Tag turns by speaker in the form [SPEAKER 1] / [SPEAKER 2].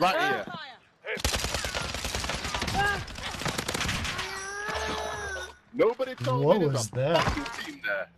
[SPEAKER 1] Right ah. here. Ah. Nobody told
[SPEAKER 2] What
[SPEAKER 1] me there's a
[SPEAKER 2] that?
[SPEAKER 1] fucking team there.